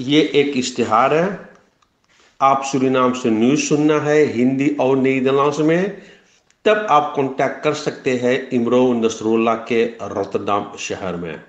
ये एक इश्तिहार है। आप सुरीनाम से न्यूज़ सुनना है, हिंदी और नीदरलैंड्स में। तब आप कांटेक्ट कर सकते हैं इमरो नसरुल्ला के रोतरदाम शहर में।